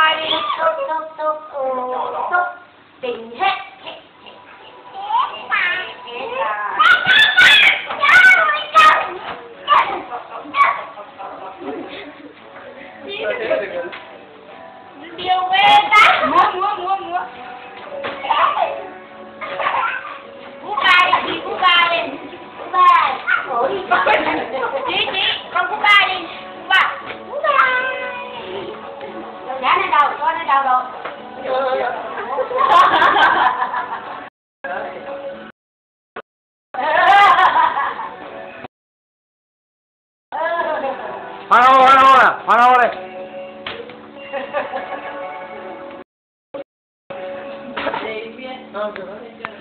coi đi túc túc túc ồ túc tỉnh hết điều về ta múa múa múa múa múa ba lên múa ba lên múa ba Nhá lên đầu, cho lên đầu rồi. Hoan hô, hoan hô nè, hoan hô đây. Hãy subscribe cho kênh Ghiền Mì Gõ Để không bỏ lỡ những video hấp dẫn